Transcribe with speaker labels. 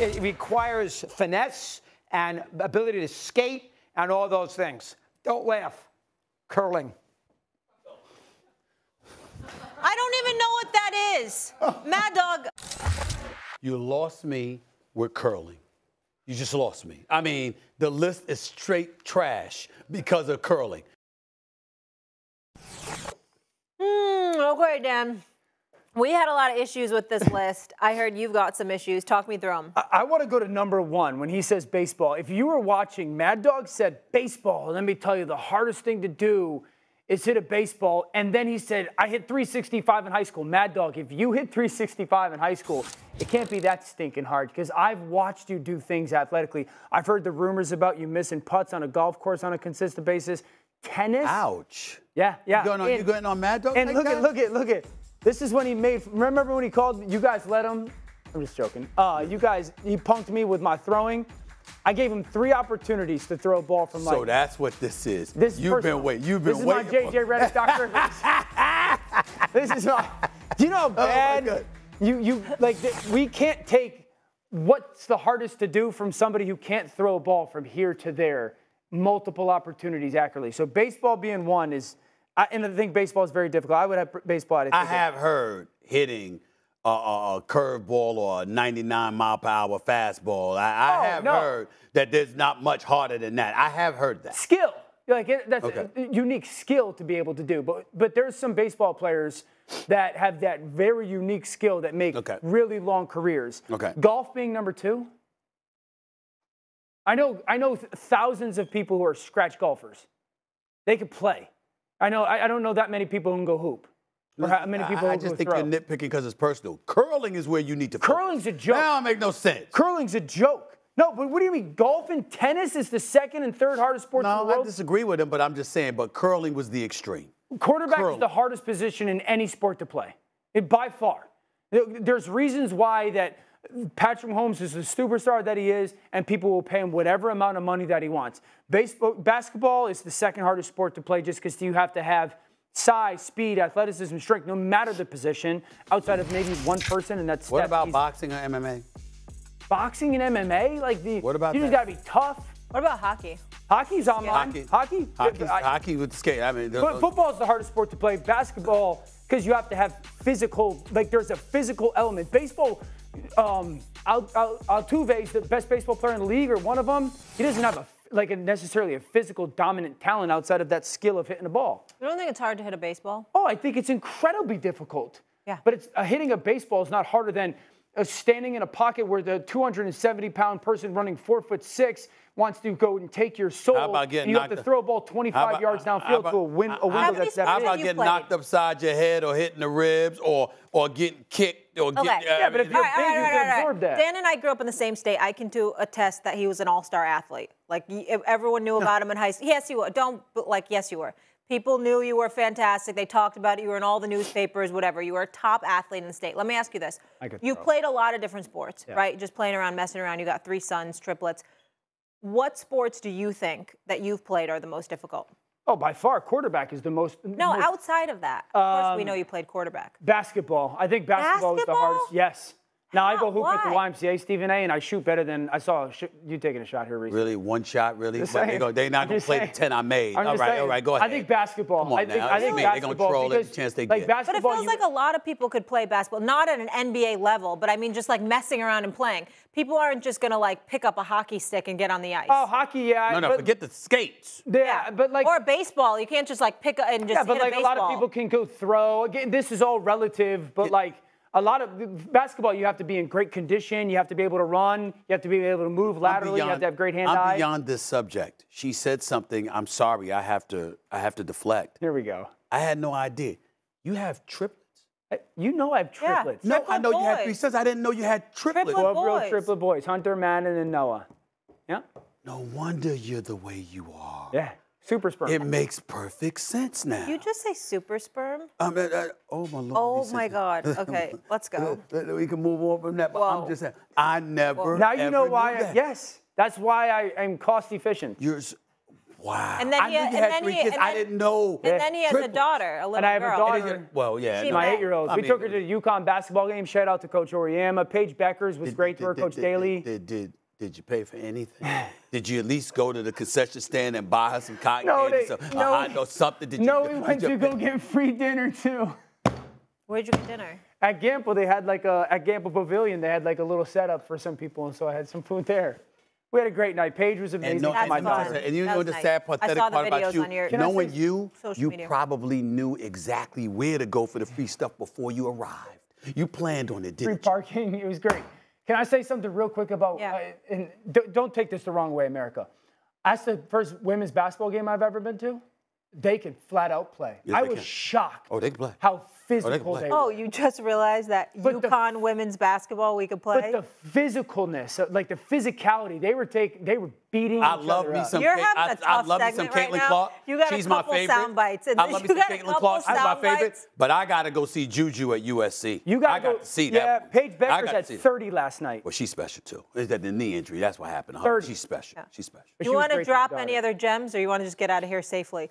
Speaker 1: It requires finesse and ability to skate and all those things. Don't laugh. Curling.
Speaker 2: I don't even know what that is. Mad Dog.
Speaker 3: You lost me with curling. You just lost me. I mean, the list is straight trash because of curling.
Speaker 2: Hmm, okay, Dan. We had a lot of issues with this list. I heard you've got some issues. Talk me through them.
Speaker 4: I, I want to go to number one when he says baseball. If you were watching, Mad Dog said baseball. Let me tell you, the hardest thing to do is hit a baseball. And then he said, I hit 365 in high school. Mad Dog, if you hit 365 in high school, it can't be that stinking hard because I've watched you do things athletically. I've heard the rumors about you missing putts on a golf course on a consistent basis. Tennis?
Speaker 3: Ouch.
Speaker 4: Yeah, yeah.
Speaker 3: You going on,
Speaker 4: and,
Speaker 3: you going on Mad Dog?
Speaker 4: And
Speaker 3: like
Speaker 4: look
Speaker 3: that?
Speaker 4: at, look at, look at. This is when he made. Remember when he called? You guys let him. I'm just joking. Uh, you guys, he punked me with my throwing. I gave him three opportunities to throw a ball from like.
Speaker 3: So that's what this is.
Speaker 4: This
Speaker 3: you've been waiting. You've been
Speaker 4: this
Speaker 3: waiting.
Speaker 4: This is my JJ Redick doctor. this is my. Do you know how bad
Speaker 3: God.
Speaker 4: you you like? We can't take what's the hardest to do from somebody who can't throw a ball from here to there, multiple opportunities accurately. So baseball being one is, I, and I think baseball is very difficult. I would have baseball
Speaker 3: I
Speaker 4: ticket.
Speaker 3: have heard hitting a, a, a curveball or a 99 mile per hour fastball. I, I
Speaker 4: Oh,
Speaker 3: have
Speaker 4: no.
Speaker 3: heard that there's not much harder than that. I have heard that.
Speaker 4: skill. Like it, that's
Speaker 3: Okay.
Speaker 4: a unique skill to be able to do. But but there's some baseball players that have that very unique skill that make
Speaker 3: Okay.
Speaker 4: really long careers.
Speaker 3: Okay.
Speaker 4: Golf being number two. I know I know th- thousands of people who are scratch golfers. They could play. I know I, I don't know that many people who can go hoop. Or how many people
Speaker 3: I, I just think
Speaker 4: throw.
Speaker 3: you're nitpicking because it's personal. Curling is where you need to. focus.
Speaker 4: Curling's a joke.
Speaker 3: That don't make no sense.
Speaker 4: Curling's a joke. No, but what do you mean? Golf and tennis is the second and third hardest sports in
Speaker 3: No, I disagree with him, but I'm just saying. But curling was the extreme.
Speaker 4: Quarterback
Speaker 3: Curling.
Speaker 4: is the hardest position in any sport to play, It- by far. There's reasons why that Patrick Mahomes is the superstar that he is, and people will pay him whatever amount of money that he wants. Baseball, basketball is the second hardest sport to play, just because you have to have size, speed, athleticism, strength, no matter the position, outside of maybe one person, and that's
Speaker 3: What
Speaker 4: Steph.
Speaker 3: about
Speaker 4: He's-
Speaker 3: boxing or MMA?
Speaker 4: boxing and MMA? Like the
Speaker 3: What about
Speaker 4: you just gotta be tough.
Speaker 2: What about hockey?
Speaker 4: Hockey's online.
Speaker 3: Hockey.
Speaker 4: Hockey.
Speaker 3: Hockey,
Speaker 4: I-
Speaker 3: hockey with the skate. I mean,
Speaker 4: But football is the hardest sport to play. Basketball, because you have to have physical, like there's a physical element. Baseball, um, Al, Al, Altuve is the best baseball player in the league, or one of them. He doesn't have a like a, necessarily a physical dominant talent outside of that skill of hitting a ball.
Speaker 2: You don't think it's hard to hit a baseball?
Speaker 4: Oh, I think it's incredibly difficult.
Speaker 2: Yeah.
Speaker 4: But it's uh, hitting a baseball is not harder than uh, standing in a pocket where the 270 pound person running four foot six wants to go and take your soul.
Speaker 3: How about getting
Speaker 4: and you have to throw a ball 25
Speaker 3: about-
Speaker 4: yards downfield
Speaker 3: about-
Speaker 4: to a, win, a window
Speaker 3: how
Speaker 4: that's
Speaker 2: many
Speaker 4: that
Speaker 3: How about getting
Speaker 2: played?
Speaker 3: knocked upside your head or hitting the ribs or or getting kicked or
Speaker 2: Okay.
Speaker 3: getting,
Speaker 2: Yeah,
Speaker 4: but if you're
Speaker 2: All right,
Speaker 4: big,
Speaker 2: all right,
Speaker 4: you
Speaker 2: all
Speaker 4: can
Speaker 2: right, all right.
Speaker 4: absorb that.
Speaker 2: Dan and I grew up in the same state. I can do attest that he was an all-star athlete. Like everyone knew about him in high school. Yes, you were. Don't but like yes, you were. People knew you were fantastic. They talked about it. You were in all the newspapers, whatever. You were a top athlete in the state. Let me ask you this:
Speaker 4: I could
Speaker 2: You
Speaker 4: throw.
Speaker 2: played a lot of different sports, right? Just playing around, messing around. You got three sons, triplets. What sports do you think that you've played are the most difficult?
Speaker 4: Oh, by far, quarterback is the most.
Speaker 2: No,
Speaker 4: most-
Speaker 2: outside of that. Of course, we
Speaker 4: Um,
Speaker 2: know you played quarterback.
Speaker 4: Basketball. I think basketball, is the hardest. Yes. Now I go hoop at the YMCA, Stephen A, and I shoot better than I saw sh- you taking a shot here recently.
Speaker 3: Really, one shot, really?
Speaker 4: Just
Speaker 3: But they go, they're not
Speaker 4: I'm
Speaker 3: going to play
Speaker 4: saying.
Speaker 3: the 10 I made.
Speaker 4: I'm
Speaker 3: all
Speaker 4: just
Speaker 3: right,
Speaker 4: saying,
Speaker 3: all right, go ahead.
Speaker 4: I think basketball.
Speaker 3: Come on
Speaker 4: I think,
Speaker 3: now.
Speaker 4: I think
Speaker 3: They gonna
Speaker 4: basketball.
Speaker 3: troll every
Speaker 4: because,
Speaker 3: chance they
Speaker 4: like
Speaker 3: get.
Speaker 2: But it
Speaker 4: basketball,
Speaker 2: feels
Speaker 4: you-
Speaker 2: like a lot of people could play basketball, not at an NBA level, but I mean just like messing around and playing. People aren't just gonna like pick up a hockey stick and get on the ice.
Speaker 4: Oh, hockey, yeah.
Speaker 3: No, no,
Speaker 4: but,
Speaker 3: forget the skates.
Speaker 4: Yeah, but like.
Speaker 2: or baseball, you can't just like pick up and just
Speaker 4: yeah, but
Speaker 2: hit
Speaker 4: like
Speaker 2: a
Speaker 4: a, lot of people can go throw. Again, this is all relative, but like a lot of basketball, you have to be in great condition. You have to be able to run. You have to be able to move
Speaker 3: I'm
Speaker 4: laterally. you have to have great hand
Speaker 3: I'm
Speaker 4: eye.
Speaker 3: beyond this subject. She said something. I'm sorry. I have to. I have to deflect.
Speaker 4: Here we go.
Speaker 3: I had no idea. You have triplets?
Speaker 4: Hey, You know I have triplets.
Speaker 2: Yeah.
Speaker 4: triplets.
Speaker 3: No, I
Speaker 2: Triplet
Speaker 3: know you have three
Speaker 2: boys.
Speaker 3: sons. I didn't know you had triplets.
Speaker 2: Triplet
Speaker 4: Twelve real
Speaker 2: boys.
Speaker 4: triplet boys: Hunter, Madden, and Noah. Yeah,
Speaker 3: No wonder you're the way you are.
Speaker 4: yeah. Super sperm.
Speaker 3: It makes perfect sense now.
Speaker 2: you just say super sperm?
Speaker 3: Um, uh, uh, oh my lord.
Speaker 2: Oh my. God. Okay, let's go.
Speaker 3: Uh, We can move on from that. But I'm just saying, I never.
Speaker 4: now you know why. I,
Speaker 3: that.
Speaker 4: yes, that's why I am cost efficient.
Speaker 3: You're. s- Wow.
Speaker 2: And then
Speaker 3: I
Speaker 2: he
Speaker 3: knew
Speaker 2: had-
Speaker 3: you
Speaker 2: and
Speaker 3: had
Speaker 2: then
Speaker 3: three
Speaker 2: he-
Speaker 3: kids.
Speaker 2: and
Speaker 3: I didn't know.
Speaker 2: And then he has a daughter, a little
Speaker 4: And I have
Speaker 2: girl.
Speaker 4: a daughter.
Speaker 3: Well, yeah.
Speaker 2: She
Speaker 4: My eight-year-old. We
Speaker 3: mean,
Speaker 4: took her to the UConn basketball game. Shout out to Coach Auriemma. Paige Bueckers was great to her.
Speaker 3: did-
Speaker 4: Coach
Speaker 3: did-
Speaker 4: Dailey.
Speaker 3: Did, did, did you pay for anything? did you at least go to the concession stand and buy her some cotton
Speaker 4: No,
Speaker 3: candy,
Speaker 4: they-
Speaker 3: some,
Speaker 4: no.
Speaker 3: a hot dog, something? Did
Speaker 4: no,
Speaker 3: you,
Speaker 4: we
Speaker 3: did
Speaker 4: went
Speaker 3: you
Speaker 4: to
Speaker 3: pay-
Speaker 4: go get free dinner too.
Speaker 2: Where'd you get dinner?
Speaker 4: At Gampel, they had like a at Gampel Pavilion, they had like a little setup for some people, and so I had some food there. We had a great night. Paige was amazing.
Speaker 3: And, no, and,
Speaker 4: my
Speaker 3: you know,
Speaker 4: daughter.
Speaker 3: and you
Speaker 2: That
Speaker 3: know the
Speaker 2: nice.
Speaker 3: sad, pathetic part about you?
Speaker 2: on your-
Speaker 4: Can I
Speaker 3: knowing you, you
Speaker 2: media.
Speaker 3: probably knew exactly where to go for the free stuff before you arrived. You planned on it,
Speaker 4: free
Speaker 3: didn't you?
Speaker 4: parking. It was great. Can I say something real quick about?
Speaker 2: Yeah.
Speaker 4: Uh, and don't take this the wrong way, America. That's the first women's basketball game I've ever been to. They can flat out play.
Speaker 3: Yes,
Speaker 4: I was
Speaker 3: can.
Speaker 4: shocked.
Speaker 3: Oh, they can play.
Speaker 4: How physical
Speaker 3: play.
Speaker 4: they
Speaker 2: Oh,
Speaker 4: were.
Speaker 2: you just realized that
Speaker 4: But the-
Speaker 2: UConn women's basketball we could play?
Speaker 4: But the physicalness, uh, like the physicality, they were taking, they were beating
Speaker 3: I
Speaker 4: each
Speaker 3: love
Speaker 4: other
Speaker 3: me
Speaker 4: up.
Speaker 3: some.
Speaker 2: You're having a
Speaker 3: I, I
Speaker 2: tough
Speaker 3: love me some
Speaker 2: segment right
Speaker 3: Caitlin
Speaker 2: now.
Speaker 3: Clark.
Speaker 2: You got a couple
Speaker 3: my favorite.
Speaker 2: sound bites, and
Speaker 3: I love me some Caitlin Clark. She's my favorite.
Speaker 2: bites.
Speaker 3: But I got to go see Juju at USC.
Speaker 4: You got
Speaker 3: I got
Speaker 4: go,
Speaker 3: to see
Speaker 4: yeah,
Speaker 3: that.
Speaker 4: Paige
Speaker 3: I
Speaker 4: Bueckers
Speaker 3: got
Speaker 4: had
Speaker 3: to see that.
Speaker 4: 30 last night.
Speaker 3: Well, she's special too. Is that the knee injury? That's what happened. to her.
Speaker 4: 30.
Speaker 3: She's special. She's special.
Speaker 4: But
Speaker 2: you
Speaker 4: she
Speaker 2: want to
Speaker 4: great to my
Speaker 2: drop any other gems, or you want to just get out of here safely?